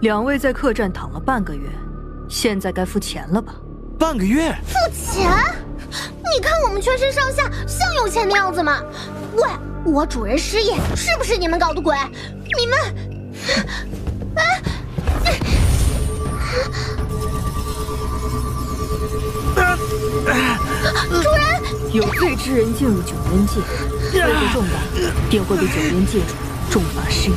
两位在客栈躺了半个月，现在该付钱了吧？半个月？付钱？你看我们全身上下像有钱的样子吗？喂，我主人失业，是不是你们搞的鬼？你们，啊！主人，有罪之人进入九渊界，罪不重大，定会被九渊界主重罚失忆。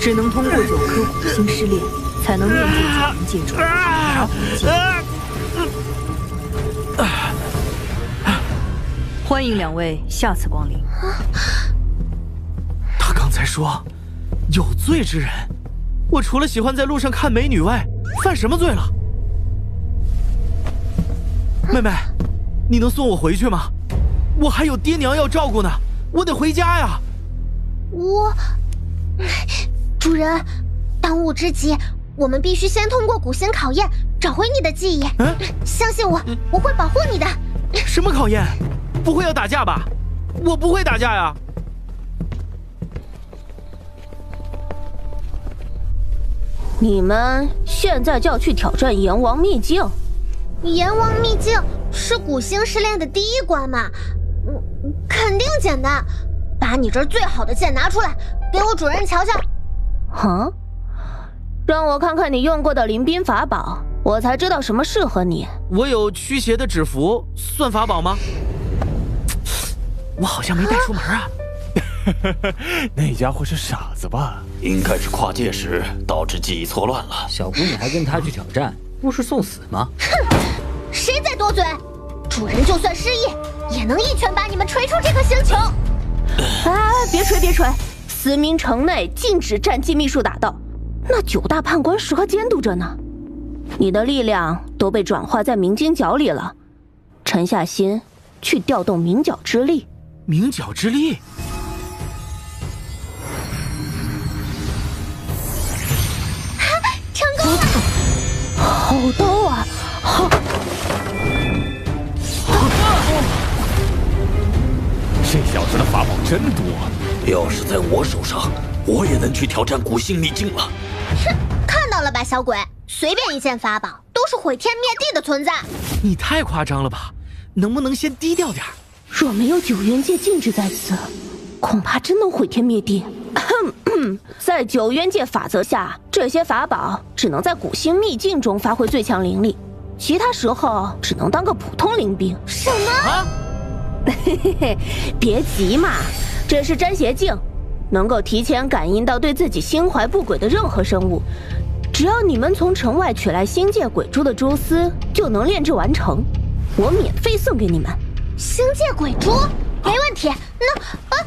只能通过九颗古星试炼，才能面对九渊界主，欢迎两位下次光临。他刚才说有罪之人，我除了喜欢在路上看美女外，犯什么罪了？妹妹，你能送我回去吗？我还有爹娘要照顾呢，我得回家呀。我。主人，当务之急，我们必须先通过古星考验，找回你的记忆。嗯，相信我，我会保护你的。什么考验？不会要打架吧？我不会打架呀。你们现在就要去挑战阎王秘境？阎王秘境是古星试炼的第一关嘛？嗯，肯定简单。把你这儿最好的剑拿出来，给我主人瞧瞧。哼，让我看看你用过的灵兵法宝，我才知道什么适合你。我有驱邪的纸符，算法宝吗？我好像没带出门啊。那家伙是傻子吧？应该是跨界时导致记忆错乱了。小姑娘还跟他去挑战，不是送死吗？哼，谁在多嘴？主人就算失忆，也能一拳把你们锤出这颗星球。哎，别锤，别锤。思明城内禁止战绩秘术打斗，那九大判官时刻监督着呢。你的力量都被转化在明金角里了，沉下心去调动明角之力。明角之力，成功了！好刀啊！好，这小子的法宝真多。要是在我手上，我也能去挑战古星秘境了。哼，看到了吧，小鬼，随便一件法宝都是毁天灭地的存在。你太夸张了吧？能不能先低调点？若没有九渊界禁制在此，恐怕真能毁天灭地。在九渊界法则下，这些法宝只能在古星秘境中发挥最强灵力，其他时候只能当个普通灵兵。什么？嘿嘿嘿，别急嘛。这是沾邪镜，能够提前感应到对自己心怀不轨的任何生物。只要你们从城外取来星界鬼珠的蛛丝，就能炼制完成。我免费送给你们。星界鬼珠，没问题。那啊，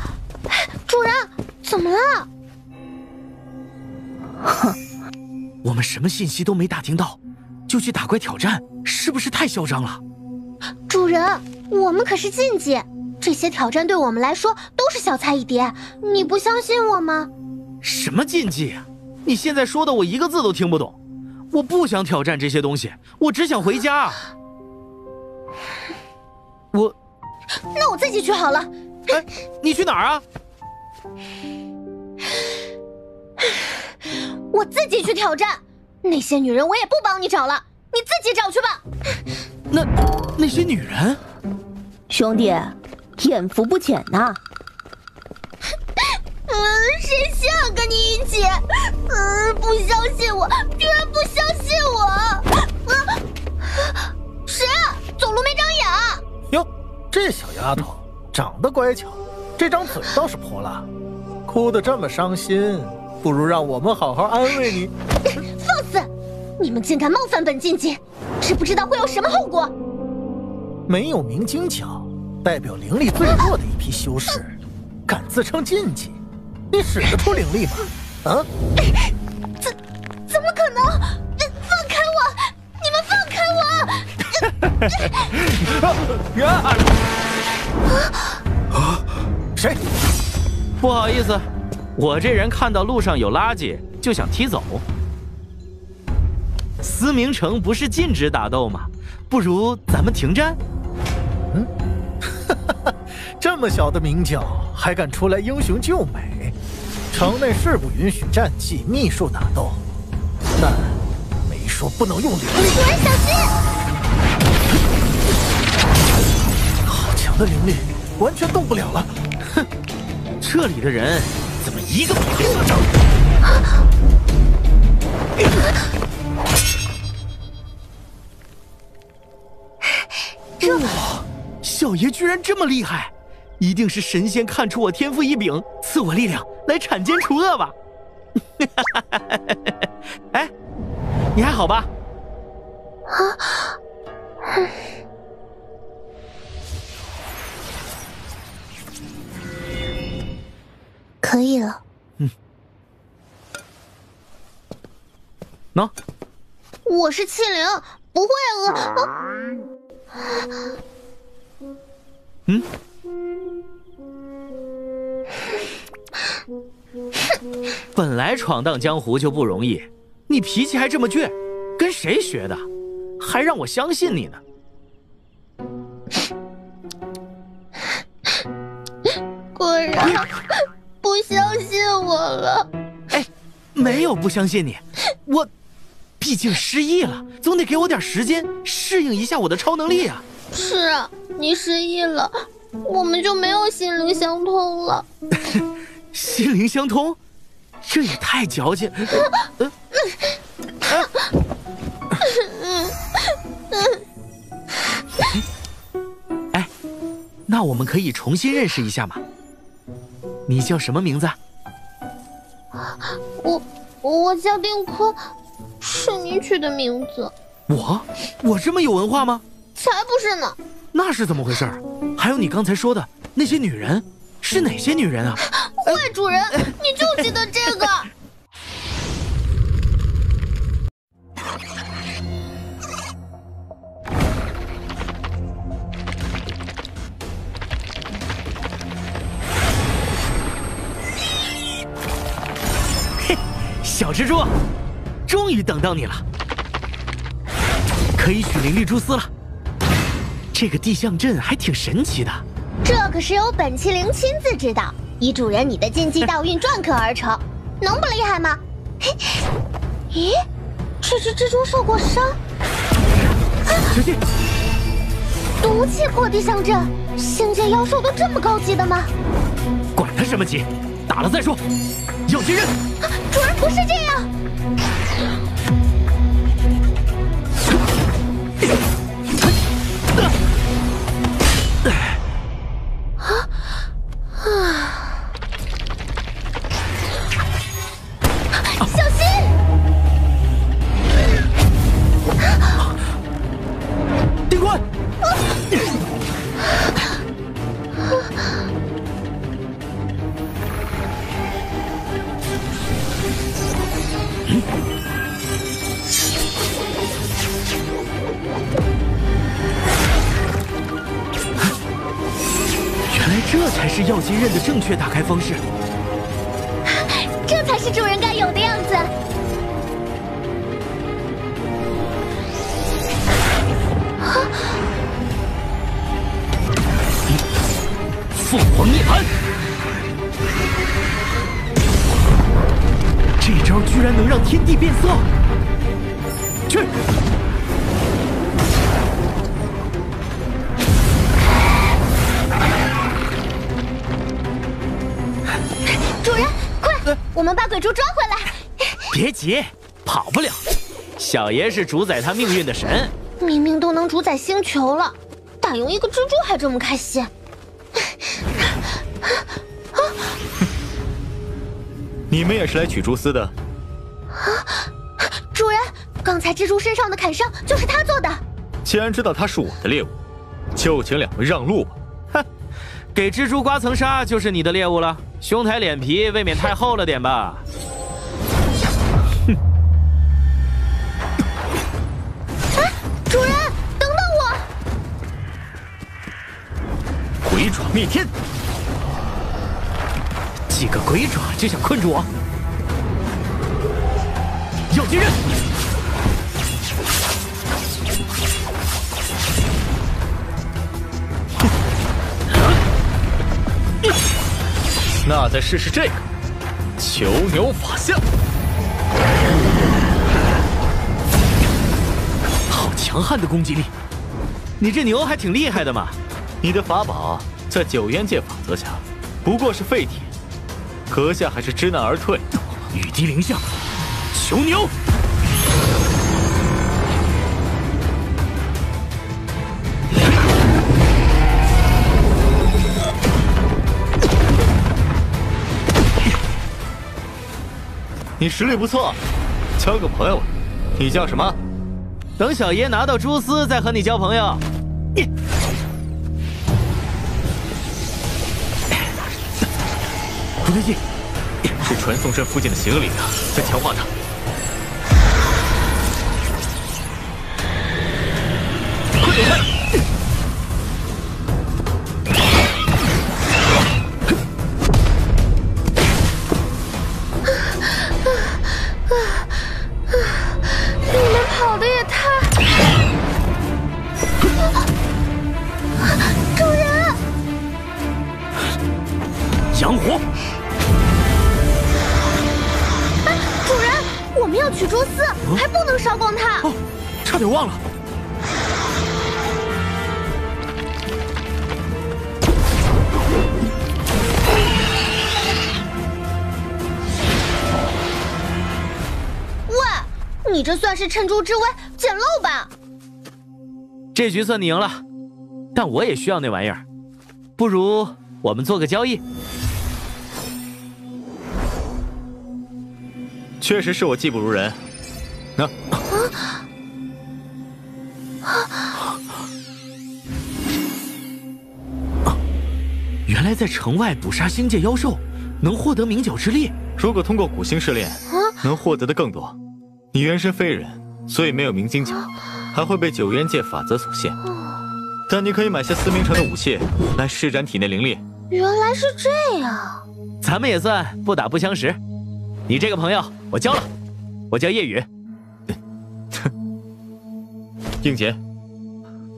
主人，怎么了？哼，我们什么信息都没打听到，就去打怪挑战，是不是太嚣张了？主人，我们可是禁忌。这些挑战对我们来说都是小菜一碟，你不相信我吗？什么禁忌啊！你现在说的我一个字都听不懂。我不想挑战这些东西，我只想回家。我，那我自己去好了。哎，你去哪儿啊？我自己去挑战。那些女人我也不帮你找了，你自己找去吧。那那些女人，兄弟。眼福不浅呐！嗯，谁想跟你一起？嗯，不相信我，居然不相信我！谁啊？走路没长眼啊？哟，这小丫头长得乖巧，这张嘴倒是泼辣。哭得这么伤心，不如让我们好好安慰你。放肆！你们竟敢冒犯本禁忌，知不知道会有什么后果？没有明经角。代表灵力最弱的一批修士，敢自称禁忌？你使得出灵力吗？啊？怎怎么可能？放开我！你们放开我！啊！谁？不好意思，我这人看到路上有垃圾就想踢走。思明城不是禁止打斗吗？不如咱们停战。嗯。这么小的名角还敢出来英雄救美？城内是不允许战技秘术打斗，但没说不能用灵力。主人小心！好强的灵力，完全动不了了。哼，这里的人怎么一个比一个强？哇，小爷居然这么厉害！一定是神仙看出我天赋异禀，赐我力量来铲奸除恶吧。哎，你还好吧？啊，可以了。嗯，喏，我是气灵，不会饿。嗯。本来闯荡江湖就不容易，你脾气还这么倔，跟谁学的？还让我相信你呢？果然不相信我了。哎，没有不相信你，我毕竟失忆了，总得给我点时间适应一下我的超能力啊。是啊，你失忆了，我们就没有心灵相通了。心灵相通，这也太矫情。哎，那我们可以重新认识一下吗？你叫什么名字？我我叫定坤，是你取的名字。我我这么有文化吗？才不是呢。那是怎么回事？还有你刚才说的那些女人。是哪些女人啊？坏主人，你就记得这个。嘿，小蜘蛛，终于等到你了，可以取灵力蛛丝了。这个地象阵还挺神奇的。这可是由本麒麟亲自指导，以主人你的禁忌道运篆刻而成，能不厉害吗？嘿咦，这只蜘蛛受过伤。小心！毒气破地象阵，星界妖兽都这么高级的吗？管他什么级，打了再说。药金刃，主人不是这样。方式小爷是主宰他命运的神。明明都能主宰星球了，打赢一个蜘蛛还这么开心。你们也是来取蛛丝的？啊，主人，刚才蜘蛛身上的砍伤就是他做的。既然知道他是我的猎物，就请两位让路吧。哼，给蜘蛛刮层纱就是你的猎物了。兄台脸皮未免太厚了点吧？灭天，几个鬼爪就想困住我？要金刃。那再试试这个囚牛法相。好强悍的攻击力。你这牛还挺厉害的嘛！你的法宝在九渊界法则下，不过是废铁，阁下还是知难而退。雨滴灵象，囚牛。你实力不错，交个朋友吧。你叫什么？等小爷拿到蛛丝再和你交朋友。不对劲，是传送阵附近的邪恶力量在强化他。是趁猪之危捡漏吧？这局算你赢了，但我也需要那玩意儿，不如我们做个交易？确实是我技不如人。那。原来在城外捕杀星界妖兽，能获得明角之力。如果通过古星试炼，能获得的更多。你原身非人，所以没有明金角，还会被九渊界法则所限。但你可以买下司明城的武器来施展体内灵力。原来是这样，咱们也算不打不相识。你这个朋友我交了，我叫叶雨。应杰，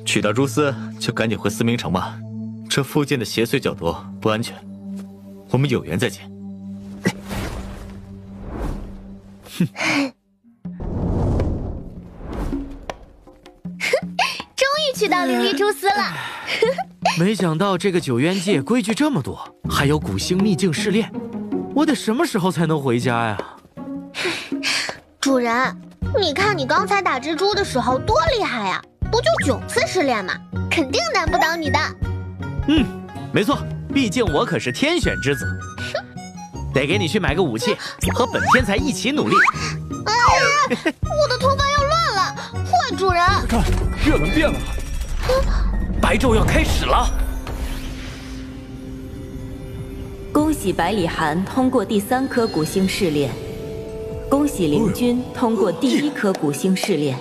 取到蛛丝就赶紧回司明城吧，这附近的邪祟较多，不安全。我们有缘再见。哼，到灵力蛛丝了。没想到这个九渊界规矩这么多，还有古星秘境试炼，我得什么时候才能回家呀？主人，你看你刚才打蜘蛛的时候多厉害呀，不就九次试炼吗？肯定难不倒你的。嗯，没错，毕竟我可是天选之子。得给你去买个武器，和本天才一起努力。哎呀，我的头发要乱了！坏主人，看，热门变了。白昼要开始了。恭喜百里寒通过第三颗古星试炼，恭喜灵君通过第一颗古星试炼。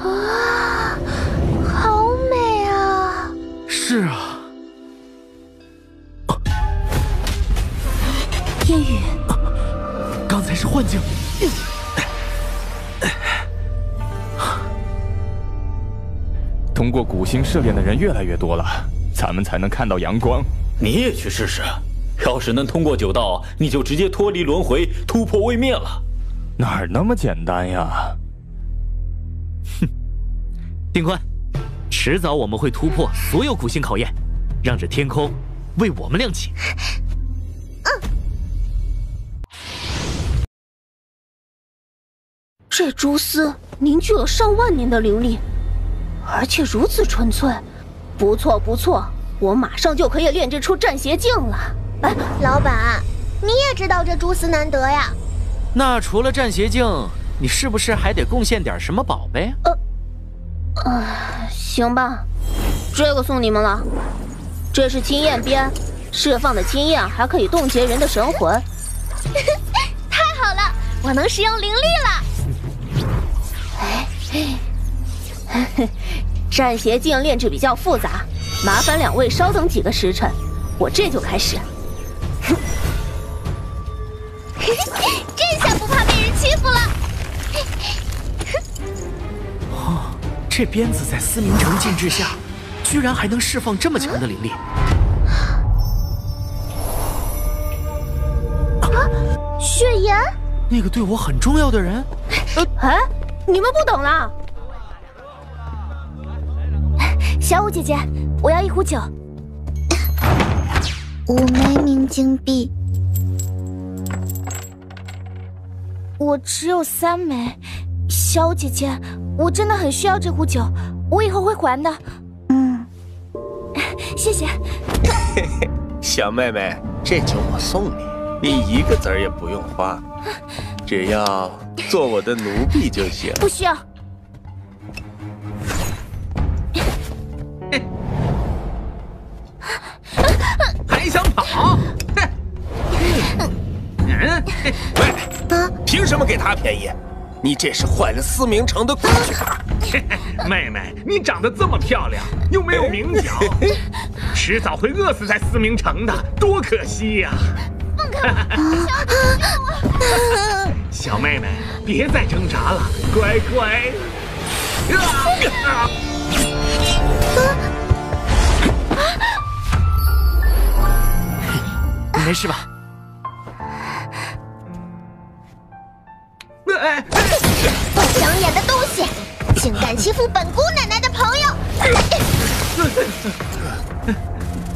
啊，好美啊！是啊。夜雨，刚才是幻境。通过古星试炼的人越来越多了，咱们才能看到阳光。你也去试试，要是能通过九道，你就直接脱离轮回，突破位面了。哪儿那么简单呀？哼，丁坤，迟早我们会突破所有古星考验，让这天空为我们亮起。嗯。这蛛丝凝聚了上万年的灵力。而且如此纯粹，不错不错，我马上就可以炼制出战邪镜了。哎，老板，你也知道这蛛丝难得呀？那除了战邪镜，你是不是还得贡献点什么宝贝？呃，呃，行吧，这个送你们了。这是青焰鞭，释放的青焰还可以冻结人的神魂。太好了，我能使用灵力了。哎。战邪镜炼制比较复杂，麻烦两位稍等几个时辰，我这就开始。这下不怕被人欺负了。哦，这鞭子在司明城禁制下，居然还能释放这么强的灵力。啊，雪颜！那个对我很重要的人？哎，你们不懂了。小舞姐姐，我要一壶酒。五枚明金币，我只有三枚。小舞姐姐，我真的很需要这壶酒，我以后会还的。嗯，谢谢。嘿嘿，小妹妹，这酒我送你，你一个子儿也不用花，只要做我的奴婢就行。不需要。还想跑？哼嗯，喂，凭什么给他便宜？你这是坏了思明城的规矩。妹妹，你长得这么漂亮，又没有名角，迟早会饿死在思明城的，多可惜呀！放开我！小妹妹，别再挣扎了，乖乖。啊！没事吧？不长眼的东西，竟敢欺负本姑奶奶的朋友！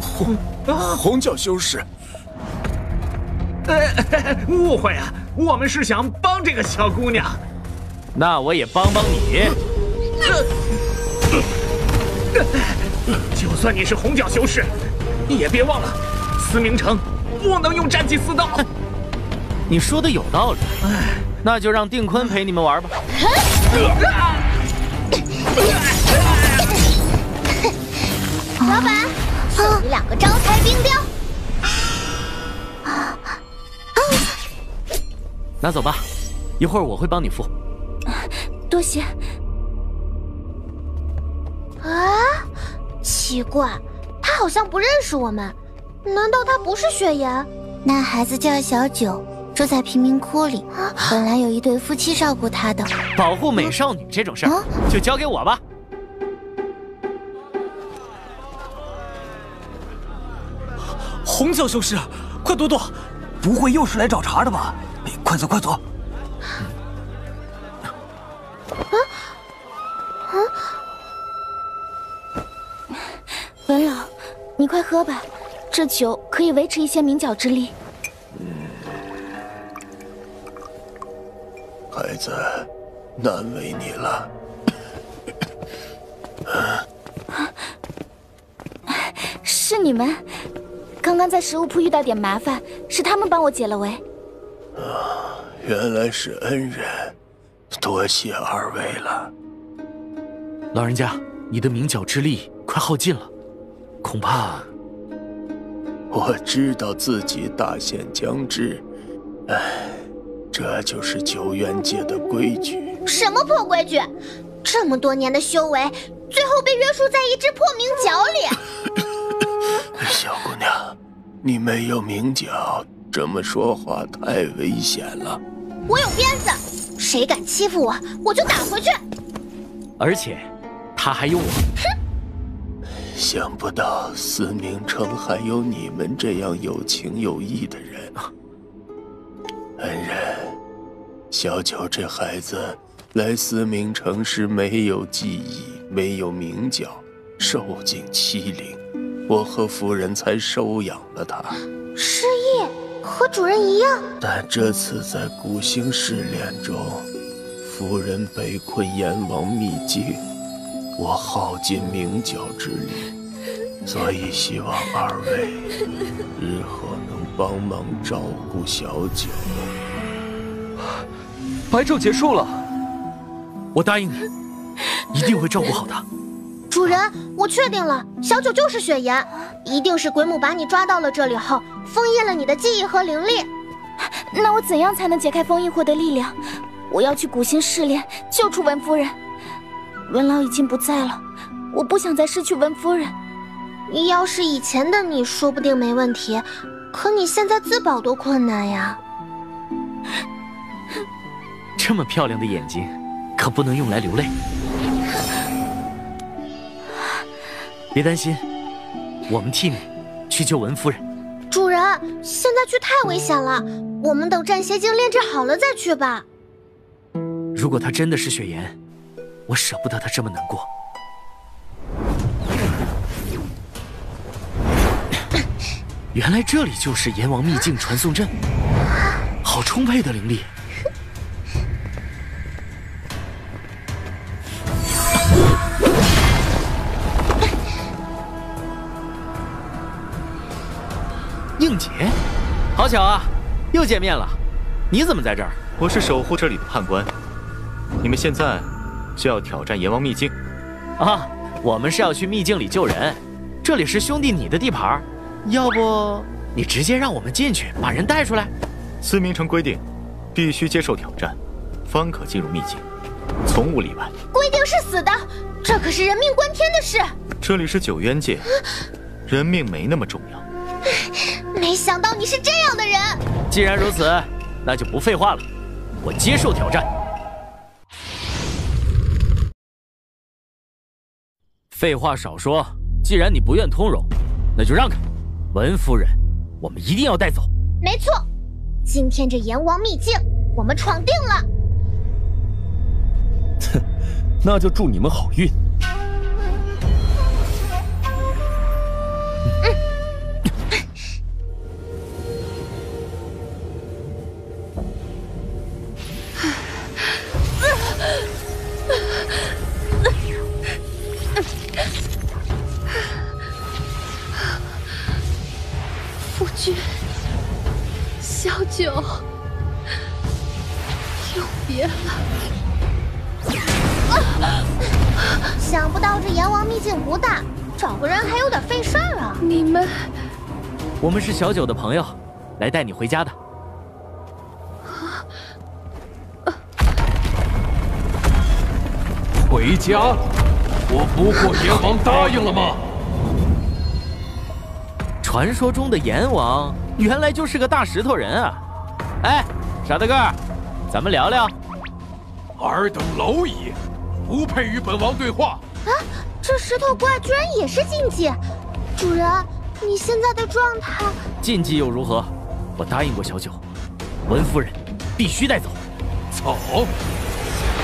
红 红教修士，误会啊，我们是想帮这个小姑娘。那我也帮帮你。就算你是红教修士，也别忘了，思明城不能用战绩私斗。你说的有道理。哎。那就让定坤陪你们玩吧。老板，送你两个招财冰雕。拿走吧，一会儿我会帮你付。多谢。啊，奇怪，他好像不认识我们。难道他不是雪岩？那孩子叫小九。住在贫民窟里，本来有一对夫妻照顾他的。保护美少女这种事儿，就交给我吧。红教修士，快躲躲，不会又是来找茬的吧？快走快走！啊啊！文老，你快喝吧，这酒可以维持一些明角之力。孩子，难为你了。是你们，刚刚在食物铺遇到点麻烦，是他们帮我解了围。啊，原来是恩人，多谢二位了。老人家，你的明角之力快耗尽了，恐怕……我知道自己大限将至，唉。这就是九渊界的规矩。什么破规矩？这么多年的修为，最后被约束在一只破明角里。小姑娘，你没有明角，这么说话太危险了。我有鞭子，谁敢欺负我，我就打回去。而且，他还有我。哼！想不到思明城还有你们这样有情有义的人啊。恩人，小九这孩子来思明城时没有记忆，没有名角，受尽欺凌，我和夫人才收养了他。失忆，和主人一样。但这次在古星试炼中，夫人被困阎王秘境，我耗尽明角之力，所以希望二位日后能帮忙照顾小九。白昼结束了，我答应你，一定会照顾好他。主人，我确定了，小九就是雪岩，一定是鬼母把你抓到了这里后，封印了你的记忆和灵力。那我怎样才能解开封印，获得力量？我要去古星试炼，救出文夫人。文老已经不在了，我不想再失去文夫人。要是以前的你，说不定没问题，可你现在自保多困难呀。这么漂亮的眼睛，可不能用来流泪。别担心，我们替你去救文夫人。主人，现在去太危险了，我们等战邪精炼制好了再去吧。如果他真的是雪炎，我舍不得他这么难过。原来这里就是阎王秘境传送阵，好充沛的灵力。应劫，好巧啊，又见面了。你怎么在这儿？我是守护这里的判官。你们现在就要挑战阎王秘境？啊，我们是要去秘境里救人。这里是兄弟你的地盘，要不你直接让我们进去，把人带出来？司明城规定，必须接受挑战，方可进入秘境，从无例外。规定是死的，这可是人命关天的事。这里是九渊界，人命没那么重要。没想到你是这样的人。既然如此，那就不废话了，我接受挑战。废话少说，既然你不愿通融，那就让开。文夫人，我们一定要带走。没错，今天这阎王秘境，我们闯定了。哼，那就祝你们好运。夫君，小九，永别了。想不到这阎王秘境不大，找个人还有点费事儿啊。你们，我们是小九的朋友，来带你回家的。回家？我不过阎王答应了吗？传说中的阎王，原来就是个大石头人啊！哎，傻大个儿，咱们聊聊。尔等蝼蚁，不配与本王对话。啊，这石头怪居然也是禁忌！主人，你现在的状态……禁忌又如何？我答应过小九，文夫人必须带走。走！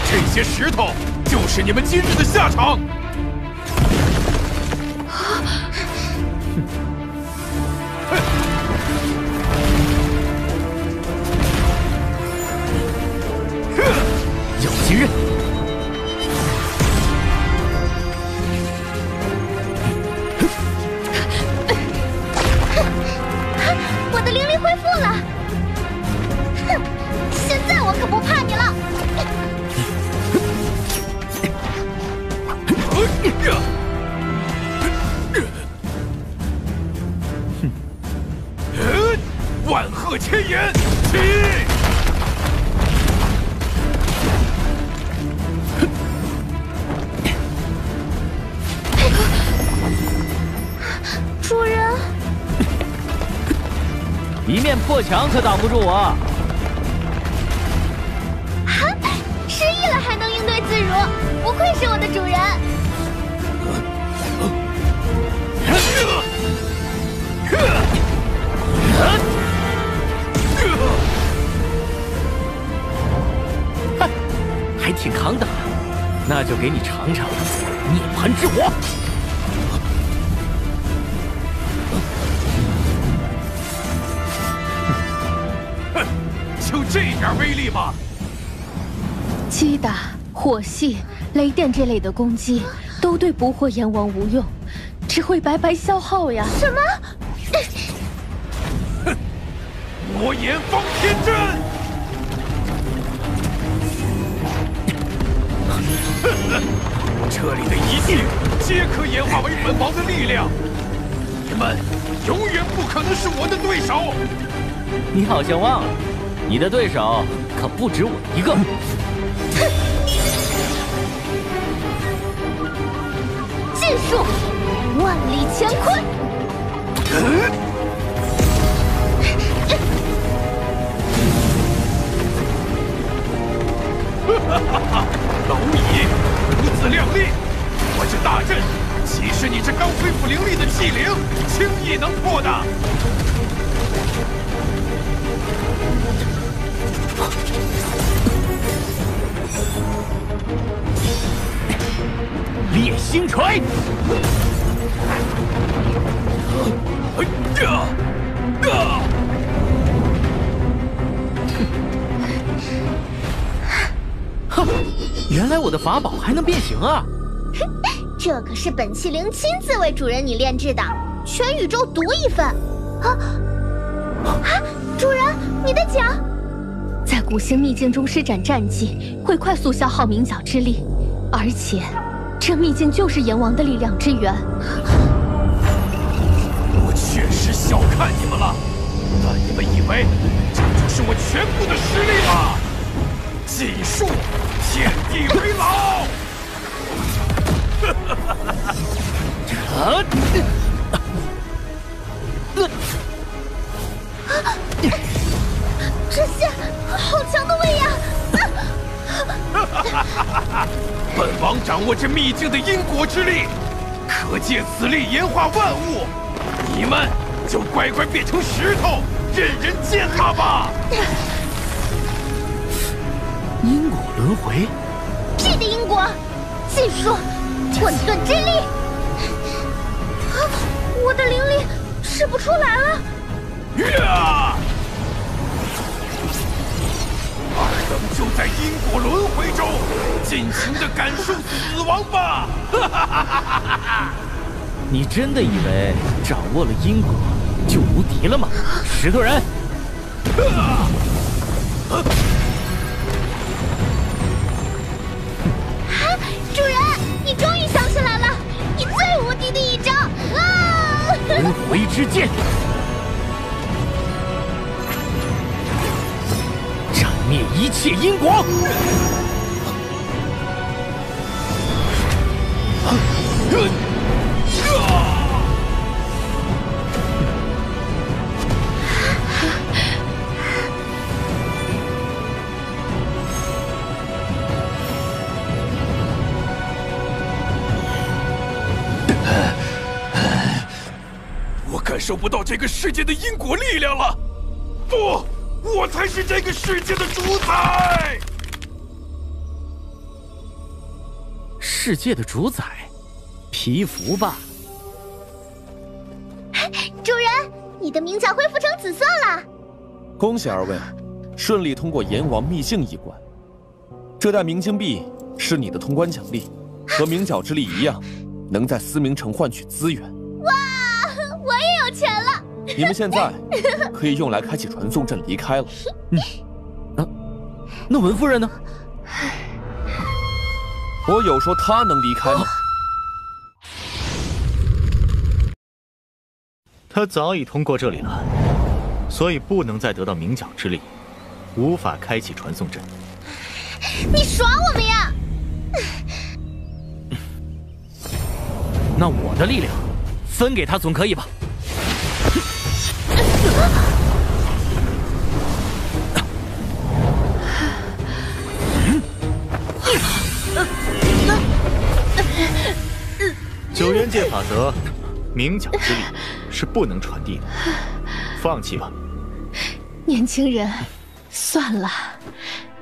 这些石头就是你们今日的下场。我的灵力恢复了！哼，现在我可不怕你了！万壑千岩，起！破墙可挡不住我。哈，失忆了还能应对自如，不愧是我的主人。哼，还挺扛打，那就给你尝尝涅槃之火。点威力吧？击打、火系、雷电这类的攻击，都对捕获阎王无用，只会白白消耗呀。什么？哼！魔炎方天阵！这里的一切皆可演化为本王的力量，你们永远不可能是我的对手。你好像忘了，你的对手可不止我一个。哼剑术，万里乾坤。哈哈哈！蝼蚁，不自量力！我这大阵岂是你这刚恢复灵力的气灵轻易能破的？烈星锤！哼，原来我的法宝还能变形啊！这可是本麒麟亲自为主人你炼制的，全宇宙独一份。啊啊！主人，你的脚在古星秘境中施展战技，会快速消耗冥角之力，而且这秘境就是阎王的力量之源。我确实小看你们了，但你们以为这就是我全部的实力吗？计数，天地为牢！啊！这些好强的威压！啊本王掌握这秘境的因果之力，可借此力演化万物。你们就乖乖变成石头，任人践踏吧！因果轮回，屁的因果！禁术，混沌之力！啊，我的灵力使不出来了。呀！就在因果轮回中尽情的感受死亡吧！哈哈哈哈哈哈！你真的以为掌握了因果就无敌了吗，石头人？主人，你终于想起来了，你最无敌的一招！啊！轮回之剑，一切因果！我感受不到这个世界的因果力量了。不，我才是这个世界的主宰。世界的主宰，皮肤吧。主人，你的冥角恢复成紫色了。恭喜二位，顺利通过阎王秘境一关。这袋明晶币是你的通关奖励，和明角之力一样，能在思明城换取资源。你们现在可以用来开启传送阵离开了。嗯，啊，那文夫人呢？我有说她能离开吗？她早已通过这里了，所以不能再得到冥角之力，无法开启传送阵。你耍我们呀！那我的力量分给他总可以吧？九渊界法则，冥角之力是不能传递的，放弃吧。年轻人，算了。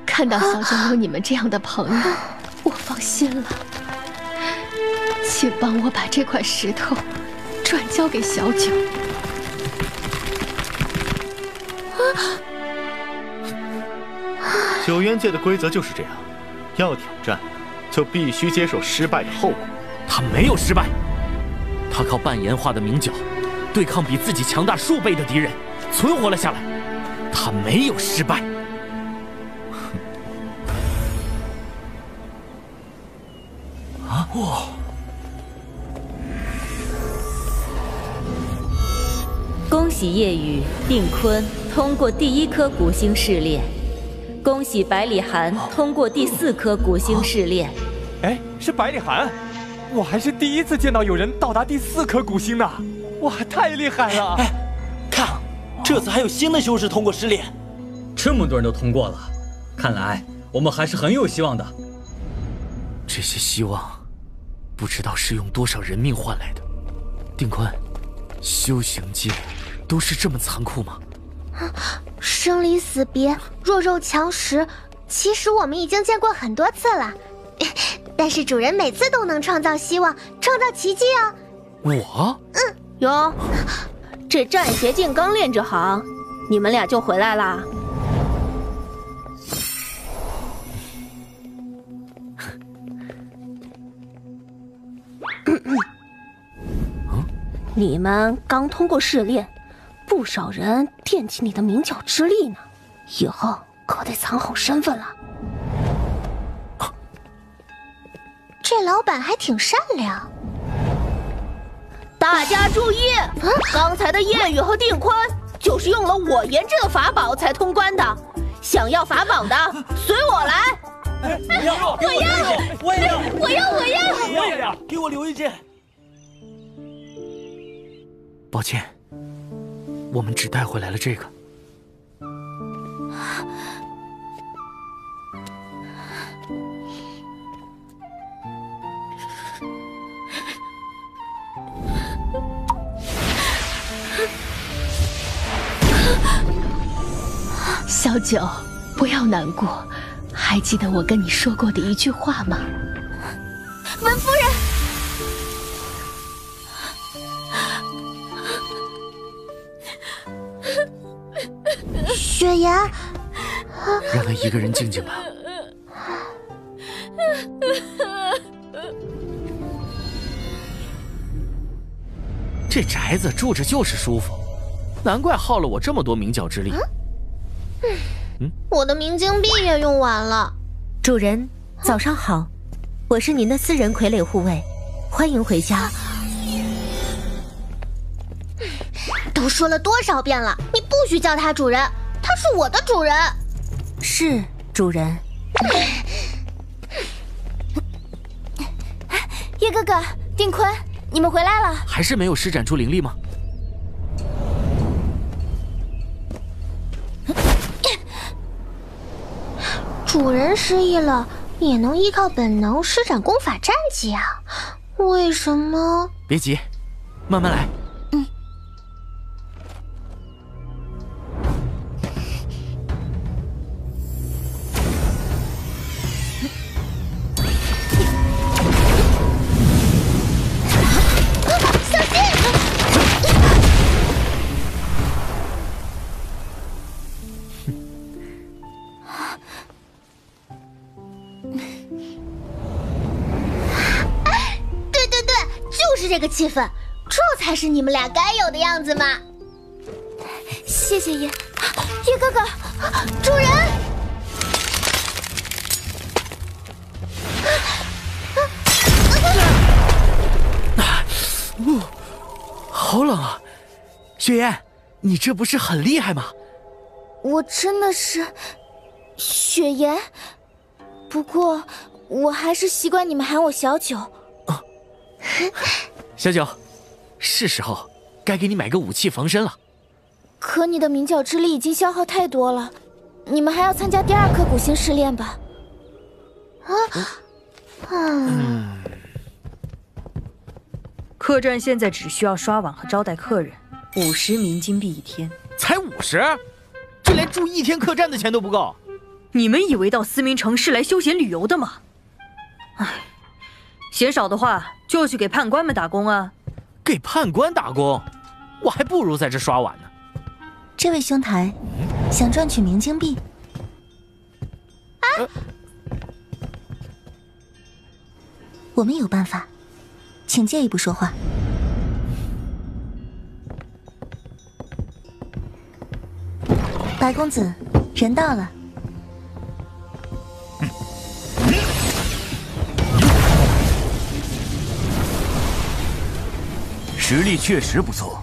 看到小九有你们这样的朋友，我放心了。请帮我把这块石头转交给小九。九渊界的规则就是这样，要挑战，就必须接受失败的后果。他没有失败，他靠半岩化的冥角，对抗比自己强大数倍的敌人，存活了下来。他没有失败。啊！哇！恭喜夜雨、定坤通过第一颗古星试炼，恭喜百里寒通过第四颗古星试炼。哎，是百里寒！我还是第一次见到有人到达第四颗古星呢！哇，太厉害了！哎，看，这次还有新的修士通过试炼，这么多人都通过了，看来我们还是很有希望的。这些希望，不知道是用多少人命换来的。定坤，修行界都是这么残酷吗？啊生离死别，弱肉强食，其实我们已经见过很多次了。但是主人每次都能创造希望，创造奇迹哦。我？嗯，哟，这战邪镜刚炼制好，你们俩就回来啦？你们刚通过试炼，不少人惦记你的明角之力呢，以后可得藏好身份了。这老板还挺善良。大家注意，刚才的夜雨和定宽就是用了我研制的法宝才通关的。想要法宝的，随我来。我要，我要，我也要，我要，我要，我也要，给我留一件。抱歉，我们只带回来了这个。小九，不要难过，还记得我跟你说过的一句话吗？文夫人。雪岩，让他一个人静静吧。这宅子住着就是舒服，难怪耗了我这么多明角之力。嗯，我的明晶币也用完了。主人，早上好，我是您的私人傀儡护卫，欢迎回家。都说了多少遍了，你不许叫他主人，他是我的主人。是主人。叶哥哥，定坤，你们回来了。还是没有施展出灵力吗？主人失忆了，也能依靠本能施展功法战绩啊？为什么？别急，慢慢来。是你们俩该有的样子嘛！谢谢叶，叶哥哥，主人。呜，好冷啊！雪岩，你这不是很厉害吗？我真的是雪岩，不过我还是习惯你们喊我小九。啊，小九，是时候该给你买个武器防身了。可你的明角之力已经消耗太多了，你们还要参加第二颗古星试炼吧？啊，嗯。客栈现在只需要刷碗和招待客人，五十名金币一天。才五十？这连住一天客栈的钱都不够。你们以为到思明城是来休闲旅游的吗？唉，嫌少的话就去给判官们打工啊。给判官打工，我还不如在这刷碗呢。这位兄台，想赚取明金币？啊！我们有办法。请借一步说话。白公子，人到了。实力确实不错。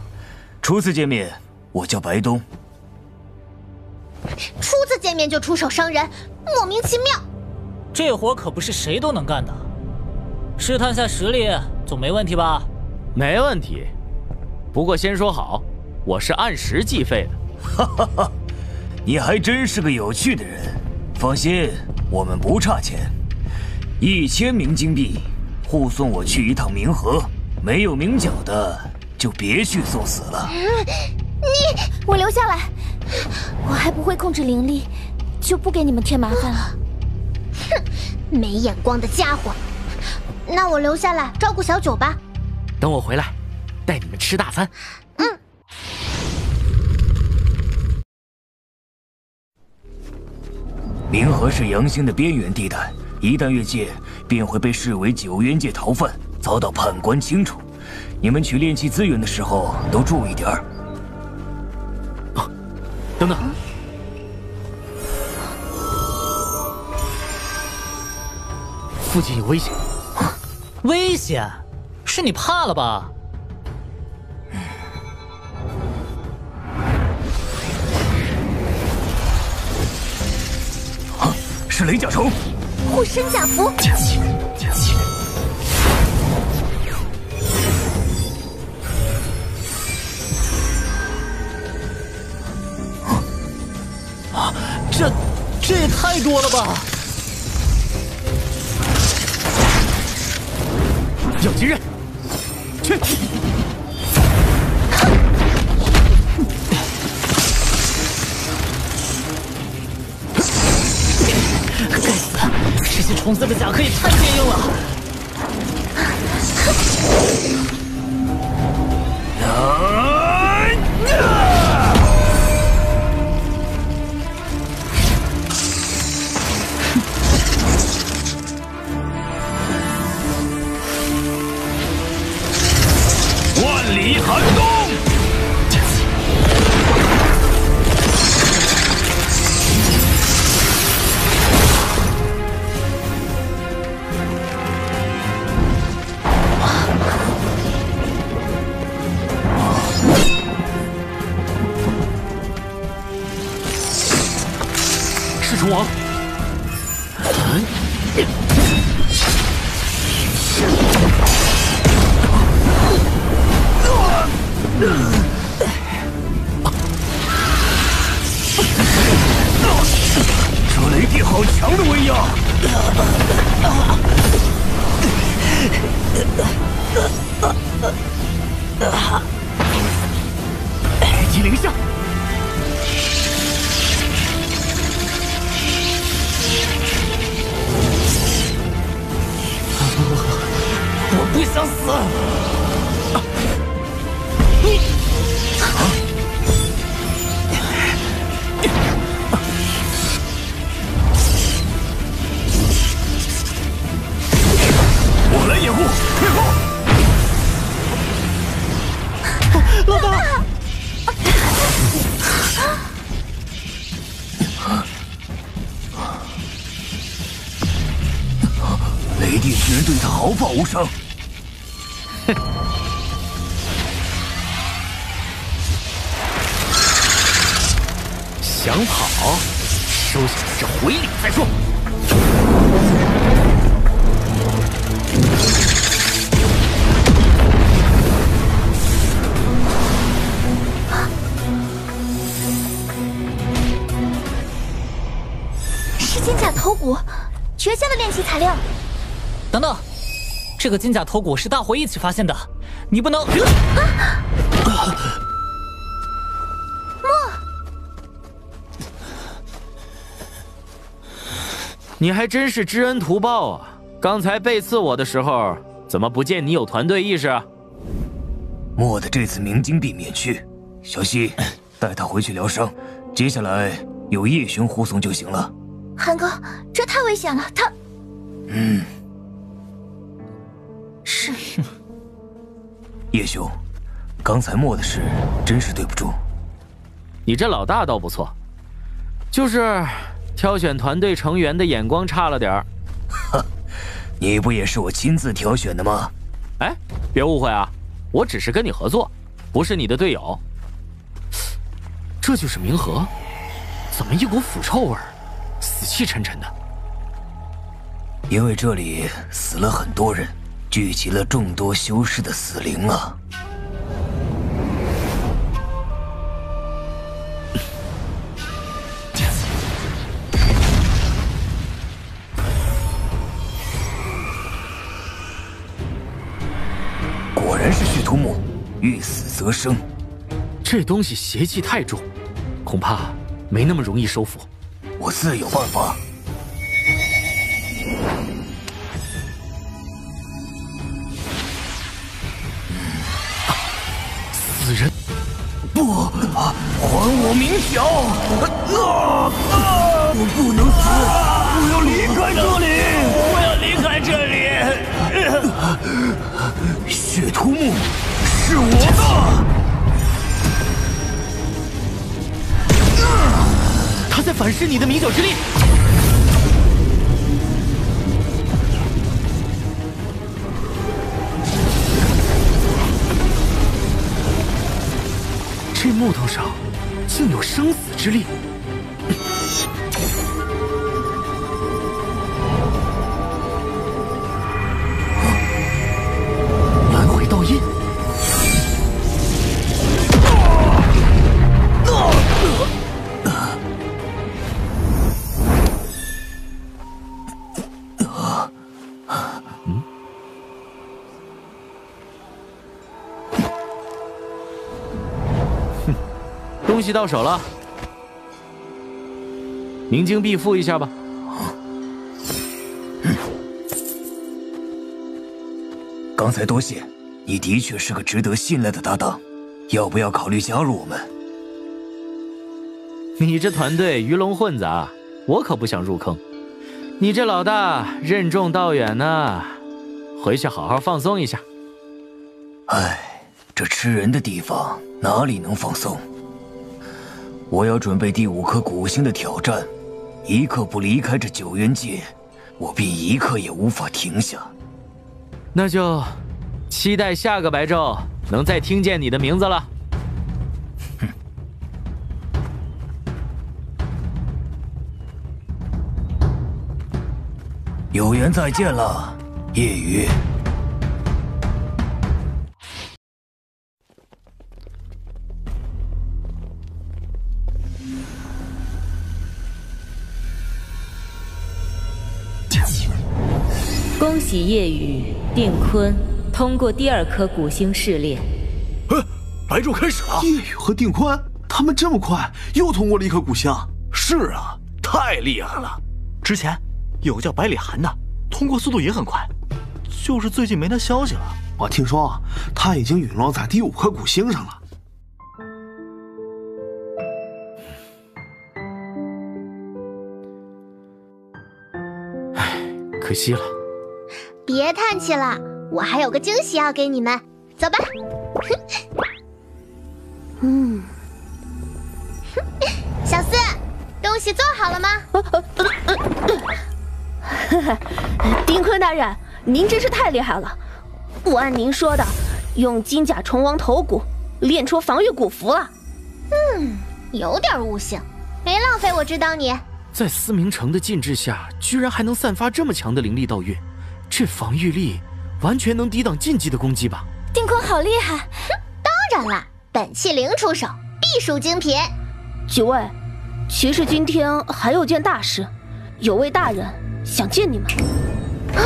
初次见面，我叫白东。初次见面就出手伤人，莫名其妙。这活可不是谁都能干的。试探下实力。总没问题吧？没问题，不过先说好，我是按时计费的。哈哈哈，你还真是个有趣的人。放心，我们不差钱，一千名金币护送我去一趟冥河。没有明角的就别去送死了。你，我留下来。我还不会控制灵力，就不给你们添麻烦了。哼，没眼光的家伙！那我留下来照顾小九吧。等我回来，带你们吃大餐。嗯。冥河是阳星的边缘地带，一旦越界，便会被视为九渊界逃犯，遭到判官清除。你们取炼器资源的时候都注意点儿。啊，等等，附近有危险！危险？是你怕了吧？啊是雷甲虫，护身甲符。这也太多了吧！有敌人，去！该死这些虫子的甲壳也太坚硬了。万想死。想跑，收下这回礼再说。是金甲头骨，绝佳的炼器材料。等等，这个金甲头骨是大伙一起发现的，你不能。你还真是知恩图报啊！刚才背刺我的时候，怎么不见你有团队意识啊？莫的这次明金币免去，小西 带他回去疗伤，接下来有叶雄护送就行了。韩哥，这太危险了，他嗯，是 叶兄，刚才莫的事真是对不住。你这老大倒不错，就是挑选团队成员的眼光差了点儿。哼，你不也是我亲自挑选的吗？哎，别误会啊，我只是跟你合作，不是你的队友。这就是冥河，怎么一股腐臭味儿，死气沉沉的。因为这里死了很多人，聚集了众多修士的死灵啊。遇死则生。这东西邪气太重，恐怕没那么容易收服。我自有办法。死人！不，还我明晓！啊啊！我不能死！我要离开这里！我要离开这里！血屠木是我的！他在反噬你的冥角之力。这木头上竟有生死之力！西到手了，明镜必付一下吧。刚才多谢，你的确是个值得信赖的搭档，要不要考虑加入我们？你这团队鱼龙混杂，我可不想入坑。你这老大任重道远呢，回去好好放松一下。唉，这吃人的地方哪里能放松？我要准备第五颗古星的挑战，一刻不离开这九渊界，我便一刻也无法停下。那就期待下个白昼能再听见你的名字了。有缘再见了，夜雨。夜雨、定坤通过第二颗古星试炼。哎，白昼开始了。夜雨和定坤他们这么快又通过了一颗古星。是啊，太厉害了。之前有个叫百里寒的，通过速度也很快，就是最近没他消息了。我听说他已经陨落在第五颗古星上了。唉，可惜了。别叹气了，我还有个惊喜要给你们，走吧。嗯，小四，东西做好了吗？丁坤大人，您真是太厉害了！我按您说的，用金甲虫王头骨练出防御骨符了。嗯，有点悟性，没浪费我指导你。在思明城的禁制下，居然还能散发这么强的灵力道韵，这防御力完全能抵挡禁忌的攻击吧？定坤好厉害！哼，当然啦，本器灵出手，必属精品。几位，其实今天还有件大事，有位大人想见你们。啊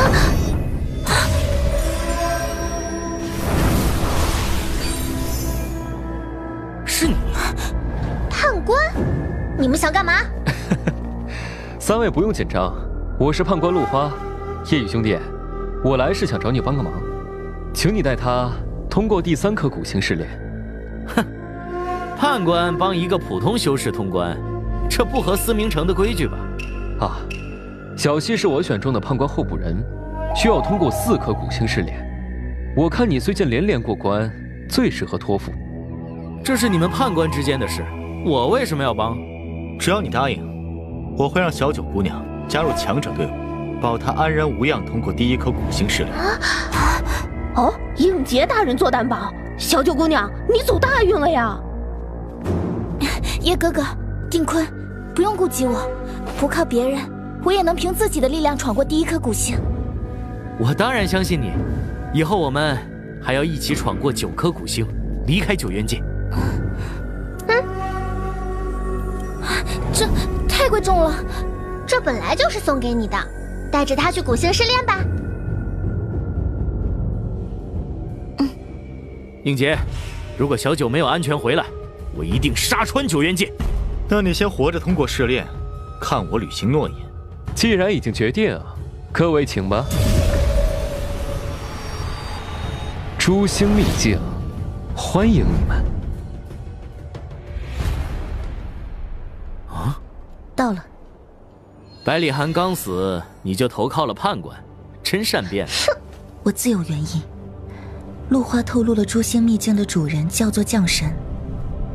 是你，判官，你们想干嘛？三位不用紧张，我是判官陆花。夜雨兄弟，我来是想找你帮个忙，请你带他通过第三颗古星试炼。哼，判官帮一个普通修士通关，这不合思明城的规矩吧？啊，小溪是我选中的判官候补人，需要通过四颗古星试炼。我看你最近连连过关，最适合托付。这是你们判官之间的事，我为什么要帮？只要你答应，我会让小九姑娘加入强者队伍，保他安然无恙通过第一颗古星试炼。哦，应杰大人做担保，小九姑娘你走大运了呀！叶哥哥，定坤，不用顾及我，不靠别人，我也能凭自己的力量闯过第一颗古星。我当然相信你，以后我们还要一起闯过九颗古星，离开九渊界。嗯，这太贵重了，这本来就是送给你的，带着他去古星试炼吧。嗯，应杰，如果小九没有安全回来，我一定杀穿九渊界。那你先活着通过试炼，看我履行诺言。既然已经决定，各位请吧。诛星秘境，欢迎你们。啊，到了。百里寒刚死，你就投靠了判官，真善变。哼，我自有原因。陆花透露了诛仙秘境的主人叫做降神，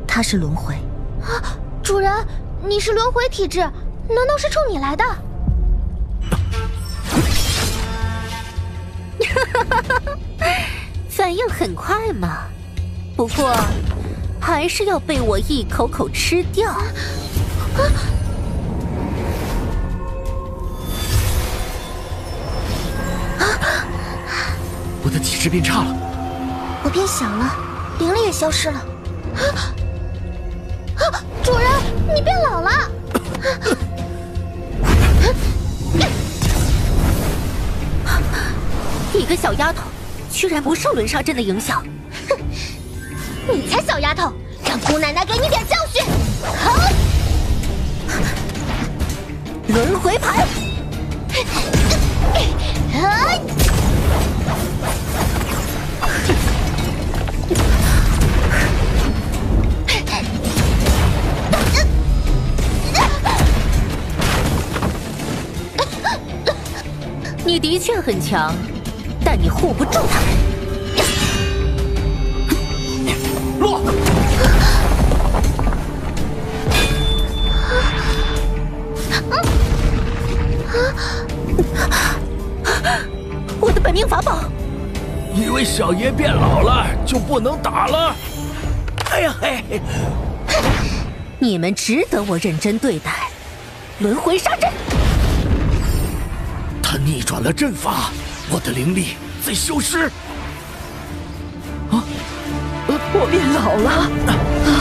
他是轮回。啊，主人，你是轮回体质，难道是冲你来的？哈哈哈！反应很快嘛，不过还是要被我一口口吃掉。啊！我的体质变差了，我变小了，灵力也消失了。啊！啊！主人，你变老了。一个小丫头，居然不受轮杀阵的影响！哼，你才小丫头，让姑奶奶给你点教训！好，轮回盘！你的确很强。但你护不住他。落。我的本命法宝。以为小爷变老了就不能打了？哎呀嘿！你们值得我认真对待。轮回杀阵。他逆转了阵法。我的灵力在消失，啊！我变老了，啊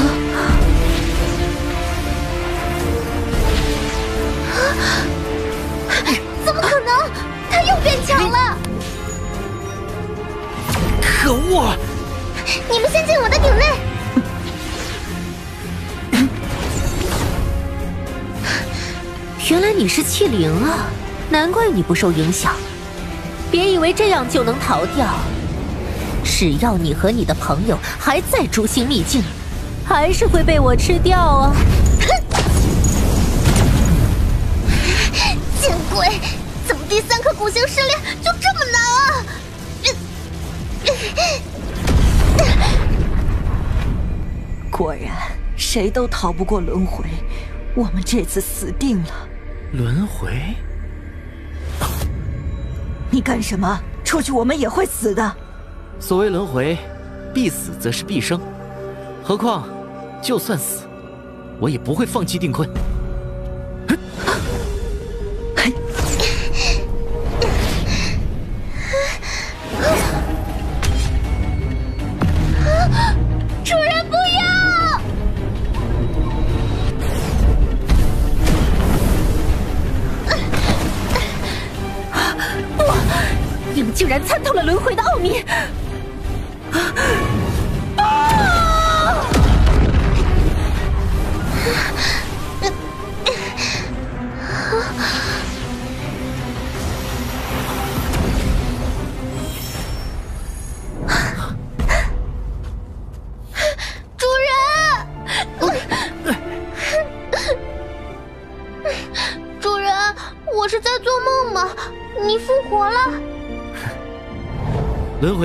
怎么可能？他又变强了！可恶！你们先进我的鼎内。原来你是气灵啊，难怪你不受影响。别以为这样就能逃掉，只要你和你的朋友还在诛心秘境，还是会被我吃掉啊！哼！见鬼！怎么第三颗古星试炼就这么难啊？果然，谁都逃不过轮回，我们这次死定了。轮回。你干什么？出去，我们也会死的。所谓轮回，必死则是必生。何况，就算死，我也不会放弃定坤。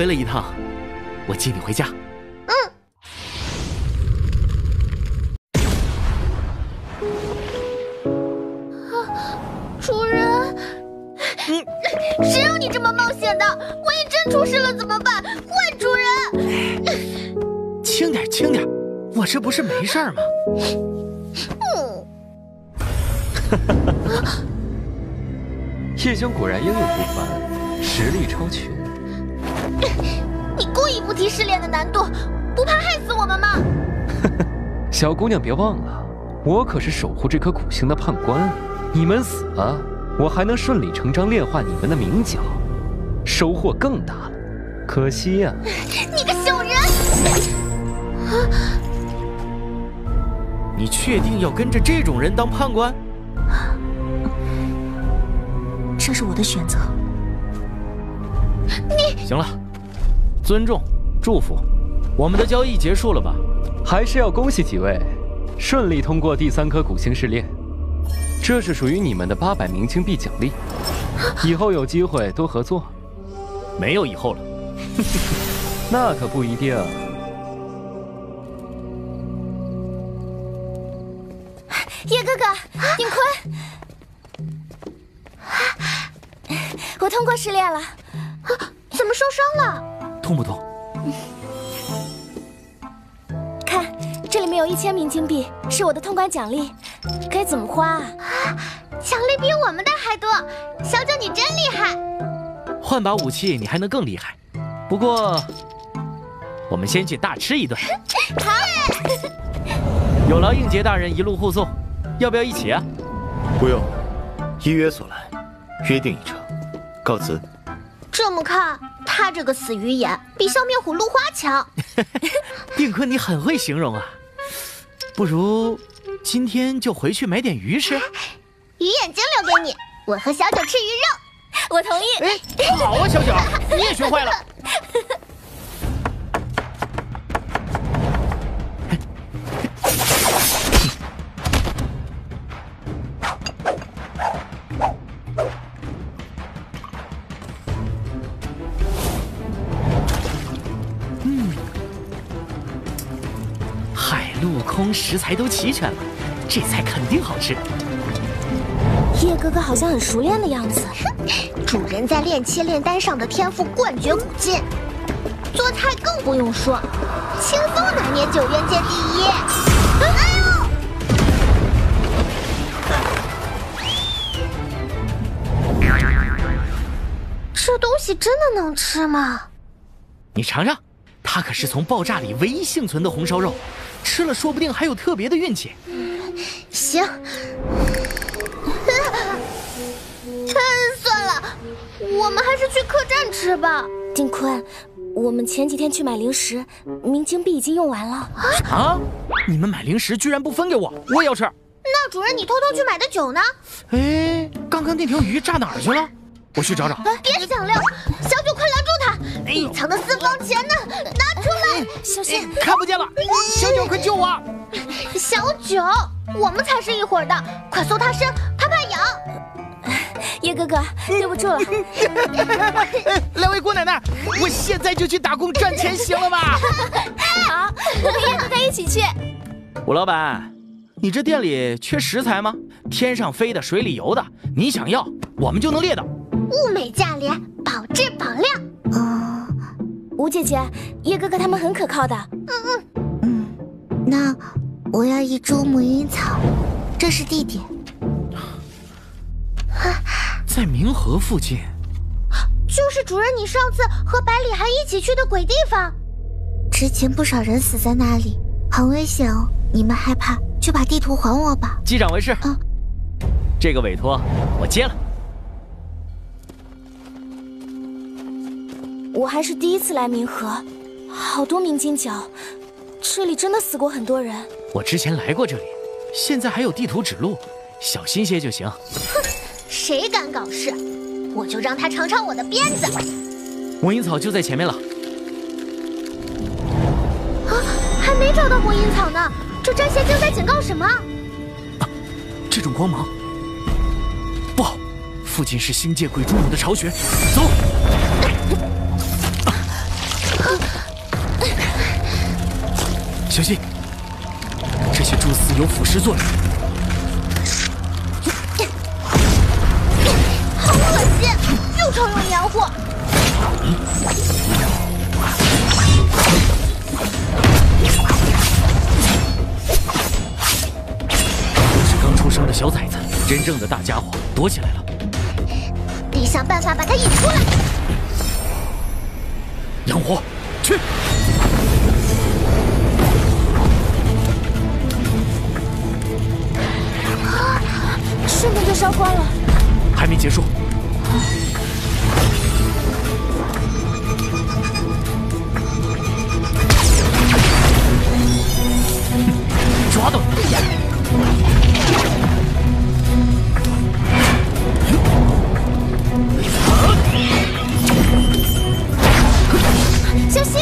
了一趟，我接你回家。嗯。主人，谁让你这么冒险的？万一真出事了怎么办？坏主人！轻点，轻点，我这不是没事吗？嗯。叶兄果然英勇不凡，实力超群。你故意不提试炼的难度，不怕害死我们吗？小姑娘别忘了，我可是守护这颗苦星的判官。你们死了，我还能顺理成章炼化你们的冥角，收获更大了。可惜呀，你个小人！啊你确定要跟着这种人当判官？这是我的选择。你行了，尊重，祝福，我们的交易结束了吧？还是要恭喜几位，顺利通过第三颗古星试炼，这是属于你们的八百明星币奖励，以后有机会多合作。没有以后了，那可不一定。叶哥哥，宁坤，我通过试炼了，怎么受伤了？痛不痛？看，这里面有一千名金币，是我的通关奖励，该怎么花啊？奖励比我们的还多，小九你真厉害！换把武器你还能更厉害，不过我们先去大吃一顿。好，有劳应杰大人一路护送，要不要一起啊？不用，依约所来，约定已成，告辞。这么看，他这个死鱼眼比笑面虎露花强。定坤，你很会形容啊！不如今天就回去买点鱼吃。鱼眼睛留给你，我和小九吃鱼肉。我同意。哎，好啊，小九，你也学坏了。食材都齐全了，这菜肯定好吃。叶哥哥好像很熟练的样子。主人在炼器炼丹上的天赋冠绝古今，做菜更不用说，轻松拿捏九渊界第一。哎呦！这东西真的能吃吗？你尝尝，它可是从爆炸里唯一幸存的红烧肉，吃了说不定还有特别的运气。行。算了，我们还是去客栈吃吧。丁坤，我们前几天去买零食，明金币已经用完了。啊！你们买零食居然不分给我，我也要吃。那主人，你偷偷去买的酒呢？哎，刚刚那条鱼炸哪儿去了？我去找找。别想溜，小！隐藏的私房钱呢？拿出来！小心！看不见了，小九，快救我！小九，我们才是一伙的，快搜他身，他怕痒。叶哥哥，对不住了。两位姑奶奶，我现在就去打工赚钱，行了吧？好，我和叶哥哥一起去。吴老板，你这店里缺食材吗？天上飞的，水里游的，你想要，我们就能猎到。物美价廉，保质保量。嗯，吴姐姐，叶哥哥他们很可靠的。嗯嗯嗯，那我要一株魔音草，这是地点。在冥河附近，就是主人你上次和百里寒一起去的鬼地方。之前不少人死在那里，很危险哦。你们害怕就把地图还我吧。机长为誓。啊，这个委托我接了。我还是第一次来冥河，好多冥金角，这里真的死过很多人。我之前来过这里，现在还有地图指路，小心些就行。哼。谁敢搞事，我就让他尝尝我的鞭子。魔音草就在前面了。啊，还没找到魔音草呢。这沾邪镜在警告什么？啊，这种光芒不好，附近是星界鬼蛛母的巢穴。走。小心，这些蛛丝有腐蚀作用。好恶心又臭又黏糊，都是刚出生的小崽子，真正的大家伙躲起来了。得想办法把它引出来。养火，去！瞬间就烧光了，还没结束。抓到你！小心！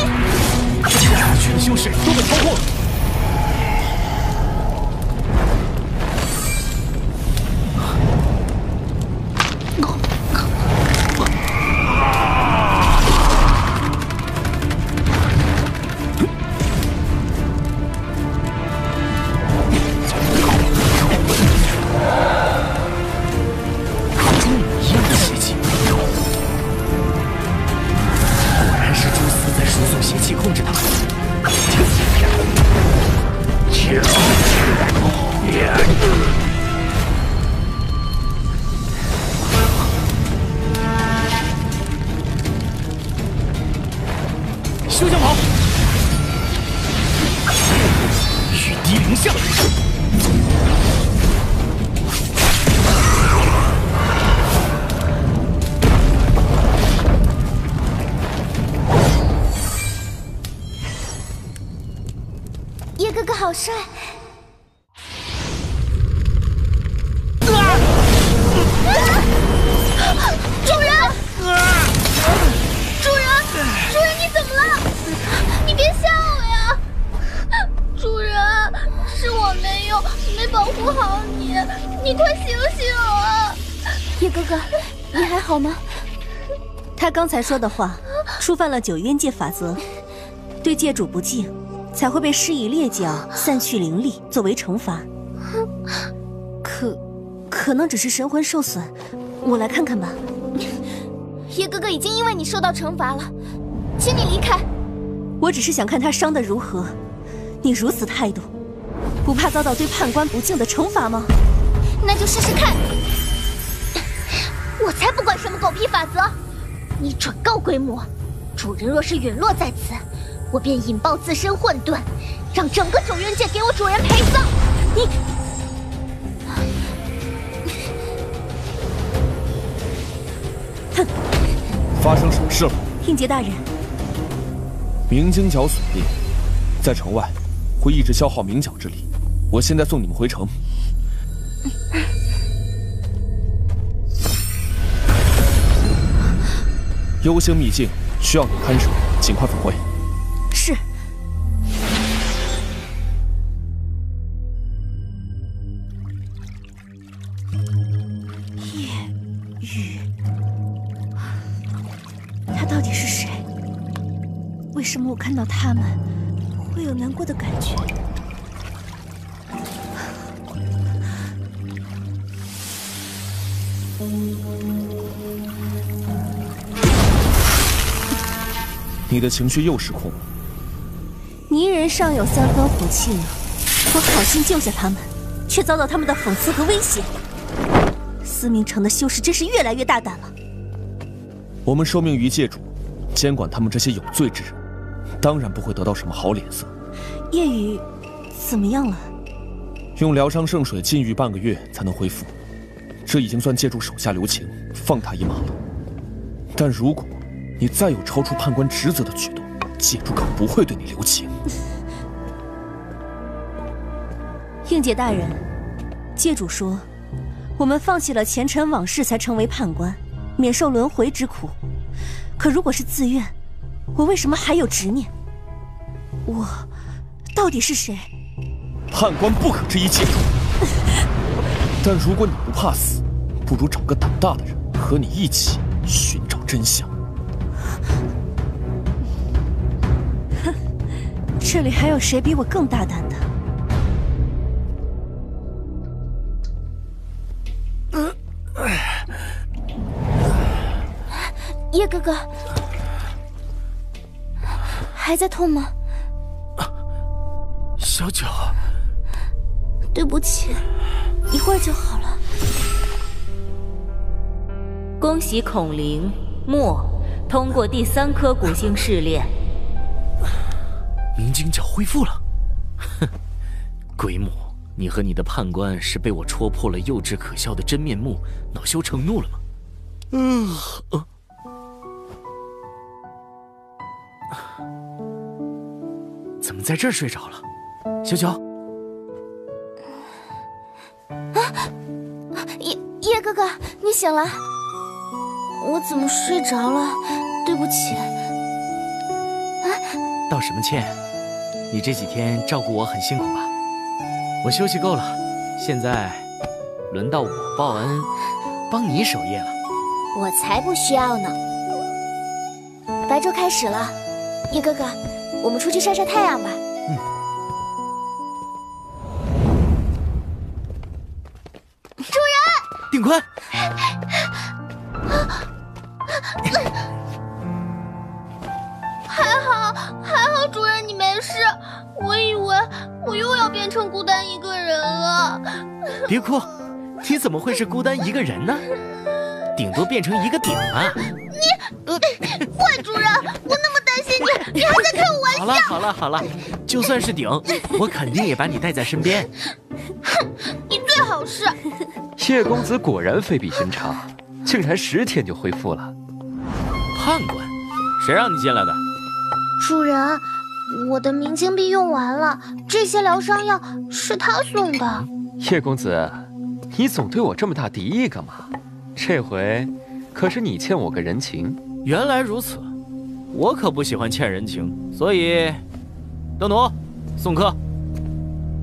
全修士都被超过才说的话触犯了九渊界法则，对界主不敬，才会被施以裂角散去灵力作为惩罚。可，可能只是神魂受损，我来看看吧。叶哥哥已经因为你受到惩罚了，请你离开。我只是想看他伤得如何。你如此态度，不怕遭到对判官不敬的惩罚吗？那就试试看。我才不管什么狗屁法则！你转告鬼母，主人若是陨落在此，我便引爆自身混沌，让整个九渊界给我主人陪葬。你，哼！发生什么事了？应节大人，明晶角损裂，在城外会一直消耗明角之力。我现在送你们回城。幽星秘境需要你看守，尽快返回。是。夜雨，他到底是谁？为什么我看到他们会有难过的感觉？你的情绪又失控了。泥人尚有三分火气呢，我好心救下他们，却遭到他们的讽刺和威胁。思明城的修士真是越来越大胆了。我们受命于界主，监管他们这些有罪之人，当然不会得到什么好脸色。夜雨怎么样了？用疗伤圣水禁欲半个月才能恢复，这已经算界主手下留情，放他一马了。但如果你再有超出判官职责的举动，界主可不会对你留情。应姐大人，界主说，我们放弃了前尘往事才成为判官，免受轮回之苦。可如果是自愿，我为什么还有执念？我到底是谁？判官不可质疑界主，但如果你不怕死，不如找个胆大的人和你一起寻找真相。这里还有谁比我更大胆的？叶哥哥，还在痛吗？小九，对不起，一会儿就好了。恭喜孔灵墨通过第三颗古星试炼，明晶角恢复了。哼 鬼母你和你的判官是被我戳破了幼稚可笑的真面目恼羞成怒了吗？嗯怎么在这儿睡着了？小九。啊叶叶哥哥你醒了。我怎么睡着了？对不起。啊道什么歉？你这几天照顾我很辛苦吧？我休息够了，现在轮到我报恩，帮你守夜了。我才不需要呢。白昼开始了，叶哥哥，我们出去晒晒太阳吧。别哭，你怎么会是孤单一个人呢？顶多变成一个顶啊！你，坏主人，我那么担心你，你还在开我玩笑？好了好了好了，就算是顶，我肯定也把你带在身边。哼，你最好是。叶公子果然非比寻常，竟然十天就恢复了。判官，谁让你进来的？主人，我的明金币用完了，这些疗伤药是他送的。叶公子，你总对我这么大敌意干嘛？这回可是你欠我个人情。原来如此，我可不喜欢欠人情，所以，邓奴，送客。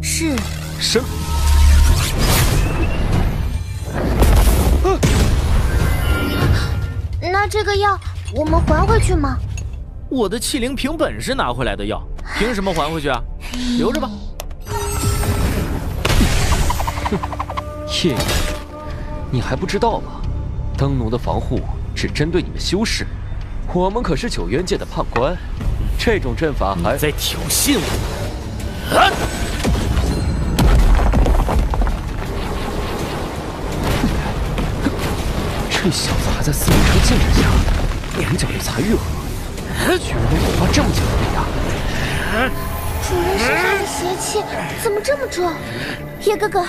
是。生。那这个药我们还回去吗？我的气灵凭本事拿回来的药，凭什么还回去啊？留着吧。叶你还不知道吗？灯奴的防护只针对你们修士，我们可是九渊界的判官，这种阵法还在挑衅我？啊！这小子还在四明城禁制下，眼角也才愈合，居然能爆发这么强的力量！主人身上的邪气怎么这么重？叶哥哥。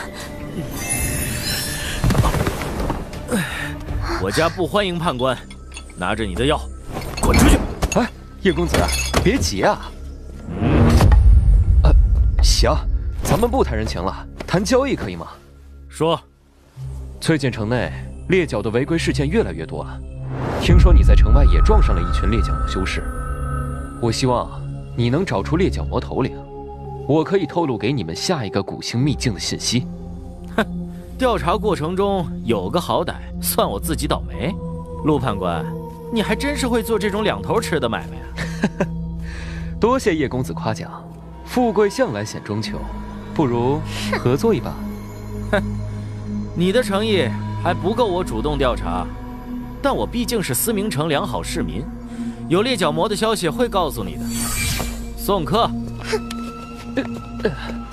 我家不欢迎判官，拿着你的药，滚出去！哎，叶公子，别急啊。嗯呃，行，咱们不谈人情了，谈交易可以吗？说。最近城内猎角的违规事件越来越多了，听说你在城外也撞上了一群猎角魔修士。我希望你能找出猎角魔头领，我可以透露给你们下一个古星秘境的信息。调查过程中有个好歹，算我自己倒霉。陆判官，你还真是会做这种两头吃的买卖啊！多谢叶公子夸奖，富贵向来险中求，不如合作一把。哼，你的诚意还不够我主动调查，但我毕竟是思明城良好市民，有裂角魔的消息会告诉你的。送客。